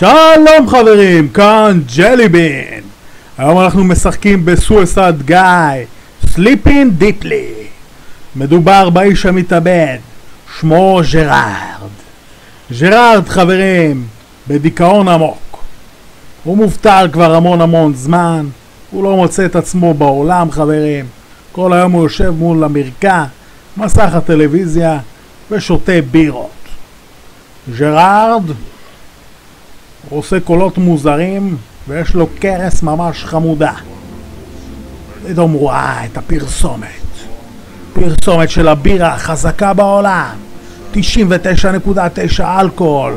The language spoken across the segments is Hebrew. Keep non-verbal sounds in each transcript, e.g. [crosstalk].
שלום חברים, כאן ג'ליבין. היום אנחנו משחקים ב Suicide Guy, Sleepin Deeply. מדובר באיש המתאבד, שמו ג'רארד. ג'רארד חברים, בדיכאון עמוק. הוא מובטל כבר המון המון זמן, הוא לא מוצא את עצמו בעולם חברים. כל היום הוא יושב מול המרקע, מסך הטלוויזיה, ושותה בירות. ג'רארד הוא עושה קולות מוזרים ויש לו כרס ממש חמודה. פתאום הוא ראה את הפרסומת. פרסומת של הבירה החזקה בעולם. 99.9 אלכוהול.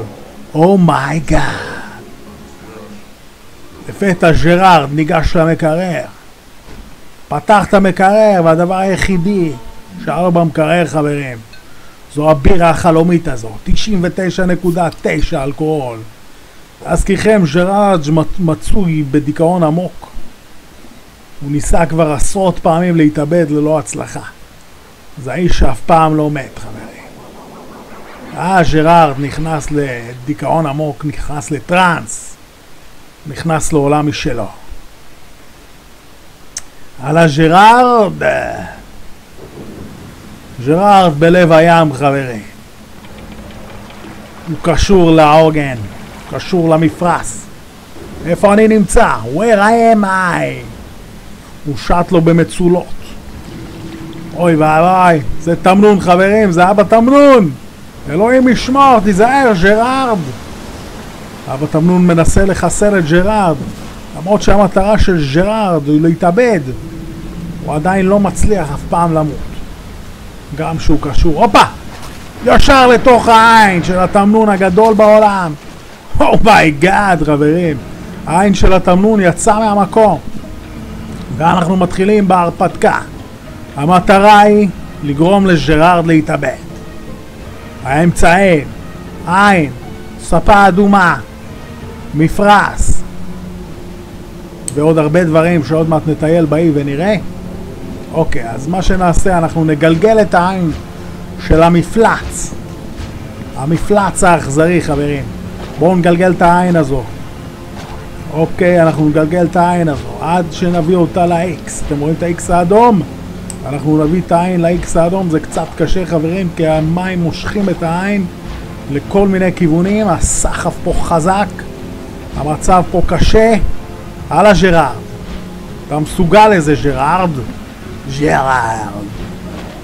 Oh my God. לפתע ג'רארד ניגש למקרר. פתח את המקרר והדבר היחידי שהיה במקרר חברים זו הבירה החלומית הזו, 99.9 אלכוהול. להזכירכם, ג'רארד מצוי בדיכאון עמוק. הוא ניסה כבר עשרות פעמים להתאבד ללא הצלחה. זה האיש שאף פעם לא מת, חברים. אה, ג'רארד נכנס לדיכאון עמוק, נכנס לטראנס, נכנס לעולם משלו. הלאה ג'רארד, ג'רארד בלב הים, חברים. הוא קשור לעוגן. קשור למפרש. איפה אני נמצא? Where I am I? הוא שט לו במצולות. אוי ואבוי, זה תמנון חברים, זה אבא תמנון! אלוהים ישמור, תיזהר, ג'רארד! אבא תמנון מנסה לחסל את ג'רארד, למרות שהמטרה של ג'רארד היא להתאבד. הוא עדיין לא מצליח אף פעם למות. גם שהוא קשור, הופה! ישר לתוך העין של התמנון הגדול בעולם. Oh my God, oh חברים. העין של התמנון יצא מהמקום. ואנחנו מתחילים בהרפתקה. המטרה היא לגרום לג'רארד להתאבד. האמצעים, עין, ספה אדומה, מפרש ועוד הרבה דברים שעוד מעט נטייל באי ונראה. אוקיי, אז מה שנעשה, אנחנו נגלגל את העין של המפלץ. המפלץ האכזרי, חברים. בואו נגלגל את העין הזו. אוקיי, אנחנו נגלגל את העין הזו עד שנביא אותה ל-X. אתם רואים את ה-X האדום? אנחנו נביא את העין ל-X האדום, זה קצת קשה חברים, כי המים מושכים את העין לכל מיני כיוונים, הסחף פה חזק, המצב פה קשה. הלאה ג'רארד. אתה מסוגל לזה ג'רארד? ג'רארד.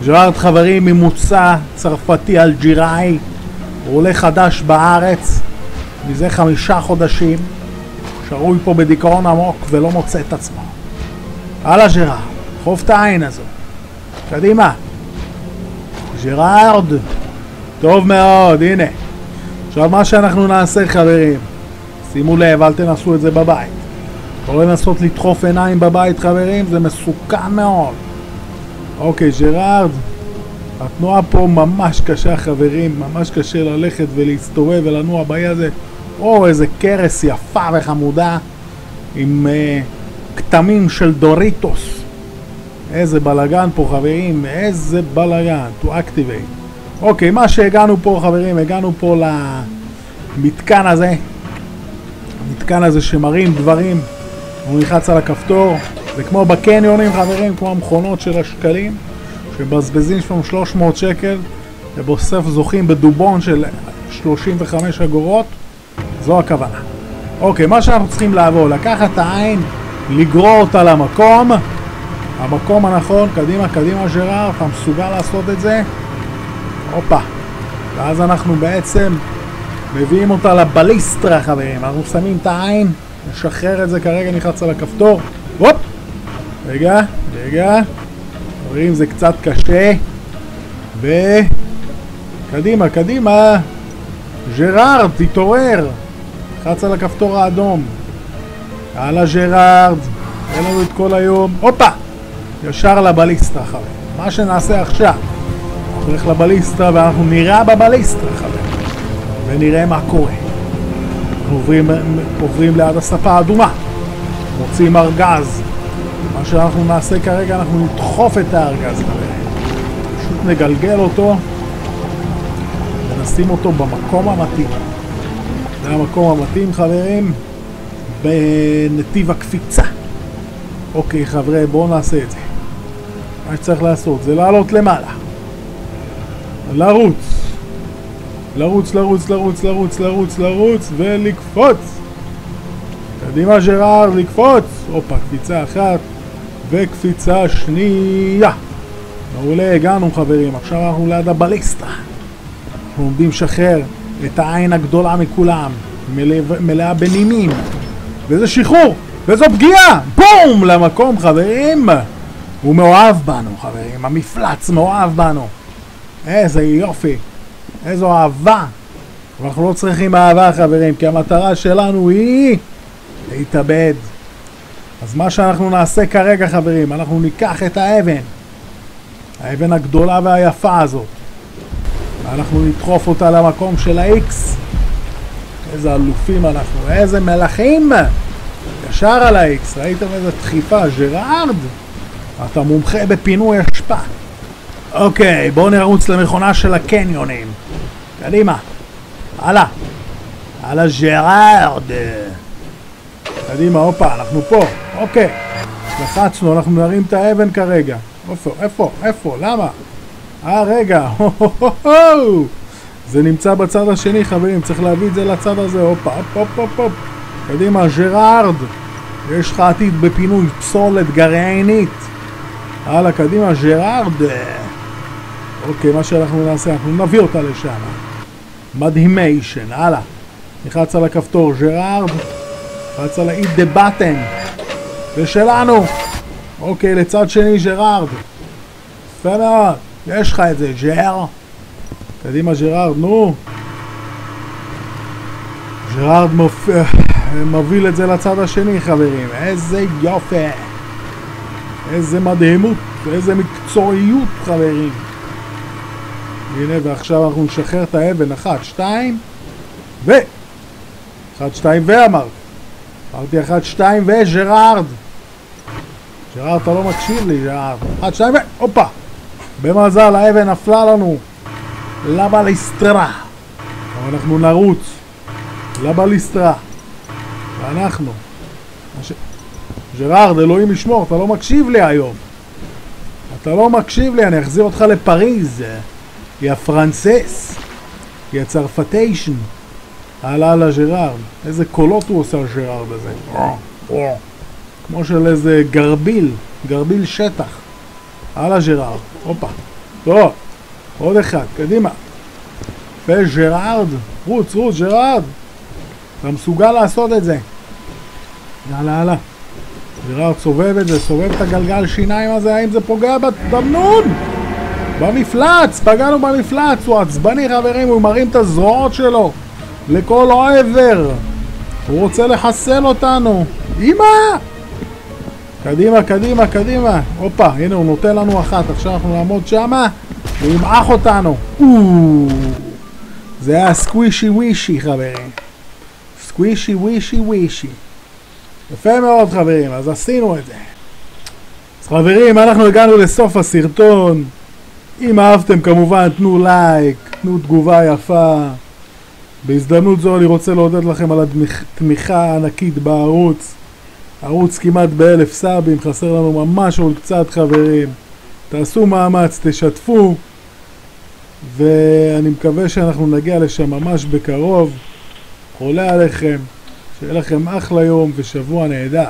ג'רארד חברים ממוצא צרפתי אלג'יראי, עולה חדש בארץ, מזה חמישה חודשים, שרוי פה בדיכאון עמוק ולא מוצא את עצמו. הלאה ג'רארד, דחוף את העין הזו. קדימה. ג'רארד. טוב מאוד, הנה. עכשיו מה שאנחנו נעשה חברים, שימו לב, אל תנסו את זה בבית. לא לנסות לדחוף עיניים בבית חברים, זה מסוכן מאוד. אוקיי, ג'רארד, התנועה פה ממש קשה חברים, ממש קשה ללכת ולהסתובב ולנוע באי הזה. או איזה כרס יפה וחמודה עם uh, כתמים של דוריטוס. איזה בלאגן פה חברים, איזה בלאגן, to activate. אוקיי, מה שהגענו פה חברים, הגענו פה למתקן הזה, המתקן הזה שמראים דברים, הוא נלחץ על הכפתור, זה כמו בקניונים חברים, כמו המכונות של השקלים, שמבזבזים שם 300 שקל, ובסוף זוכים בדובון של 35 אגורות, זו הכוונה. אוקיי, מה שאנחנו צריכים לעבור, לקחת את העין, לגרור אותה למקום, המקום הנכון, קדימה, קדימה ג'ראר, אתה מסוגל לעשות את זה? הופה. ואז אנחנו בעצם מביאים אותה לבליסטרה, חברים. אנחנו שמים את העין, נשחרר את זה כרגע, נלחץ על הכפתור. הופ! רגע, רגע. חברים, זה קצת קשה. ו... קדימה, קדימה. ג'רארד, תתעורר. לחץ על הכפתור האדום. הלאה ג'רארד, אין לנו את כל היום. הופה! ישר לבליסטרה חבר. מה שנעשה עכשיו, אנחנו נלך לבליסטרה ואנחנו נראה בבליסטרה חבר. ונראה מה קורה. אנחנו עוברים, עוברים ליד השפה האדומה. מוצאים ארגז. מה שאנחנו נעשה כרגע, אנחנו נדחוף את הארגז חבר. פשוט נגלגל אותו ונשים אותו במקום המתאים. המקום המתאים חברים, בנתיב הקפיצה. אוקיי חבר'ה, בואו נעשה את זה. מה שצריך לעשות זה לעלות למעלה. לרוץ. לרוץ, לרוץ, לרוץ, לרוץ, לרוץ, לרוץ ולקפוץ. קדימה ג'רארד, לקפוץ. הופה, קפיצה אחת וקפיצה שנייה. מעולה, הגענו חברים, עכשיו אנחנו ליד הבליסטה. אנחנו עומדים לשחרר את העין הגדולה מכולם, מלא, מלאה בנימים. וזה שחרור, וזו פגיעה! בום! למקום חברים! הוא מאוהב בנו חברים, המפלץ מאוהב בנו. איזה יופי, איזו אהבה. אנחנו לא צריכים אהבה חברים, כי המטרה שלנו היא להתאבד. אז מה שאנחנו נעשה כרגע חברים, אנחנו ניקח את האבן, האבן הגדולה והיפה הזאת, ואנחנו נדחוף אותה למקום של ה-X. איזה אלופים אנחנו, איזה מלכים! ישר על ה-X, ראיתם איזה דחיפה, ג'רארד? אתה מומחה בפינוי אשפה. אוקיי, בואו נרוץ למכונה של הקניונים. קדימה. הלאה. הלאה ג'רארד. קדימה, הופה, אנחנו פה. אוקיי. לחצנו, אנחנו נרים את האבן כרגע. איפה, איפה, איפה, למה? אה, רגע. [laughs] זה נמצא בצד השני, חברים. צריך להביא את זה לצד הזה. הופה, הופ, הופ, הופ. קדימה, ג'רארד. יש לך עתיד בפינוי פסולת גרעינית. הלאה, קדימה, ג'רארד. אוקיי, מה שאנחנו נעשה, אנחנו נביא אותה לשם. מדהימיישן, הלאה. נלחץ על הכפתור, ג'רארד. נלחץ על ה-hit the button. זה שלנו. אוקיי, לצד שני, ג'רארד. יפה מאוד. יש לך את זה, ג'ר. קדימה, ג'רארד, נו. ג'רארד מופ... [laughs] מוביל את זה לצד השני, חברים. איזה יופי. איזה מדהימות, איזה מקצועיות, חברים. הנה, ועכשיו אנחנו נשחרר את האבן. אחת, שתיים, ו... אחת, שתיים, ואמרת. אמרתי אחת, שתיים, וג'רארד. ג'רארד, אתה לא מקשיב לי, ג'רארד. אחת, שתיים, ו... הופה. במזל, האבן נפלה לנו לבליסטרה. אבל אנחנו נרוץ לבליסטרה. ואנחנו. ש... ג'רארד, אלוהים ישמור, אתה לא מקשיב לי היום. אתה לא מקשיב לי, אני אחזיר אותך לפריז. יא פרנסס. יא צרפטיישן. הלאה הלאה ג'רארד. איזה קולות הוא עושה ג'רארד הזה. כמו של איזה גרביל, גרביל שטח. הלאה ג'רארד. הופה. טוב. עוד אחד, קדימה. וג'רארד. רוץ, רוץ, ג'רארד. אתה מסוגל לעשות את זה. יאללה, יאללה. ג'רארד סובב את זה, סובב את הגלגל שיניים הזה, האם זה פוגע בתמנון? במפלץ! פגענו במפלץ! הוא עצבני חברים, הוא מרים את הזרועות שלו לכל עבר! הוא רוצה לחסל אותנו! אמא! קדימה, קדימה, קדימה! הופה, הנה הוא נותן לנו אחת, עכשיו אנחנו נעמוד שמה והוא ימעך אותנו! זה היה סקווישי ווישי חברים. סקווישי ווישי ווישי. יפה מאוד חברים, אז עשינו את זה. אז חברים, אנחנו הגענו לסוף הסרטון. אם אהבתם כמובן תנו לייק, תנו תגובה יפה. בהזדמנות זו אני רוצה להודות לכם על התמיכה הענקית בערוץ. ערוץ כמעט באלף סאבים, חסר לנו ממש עוד קצת חברים. תעשו מאמץ, תשתפו, ואני מקווה שאנחנו נגיע לשם ממש בקרוב. חולה עליכם, שיהיה לכם אחלה יום ושבוע נהדר.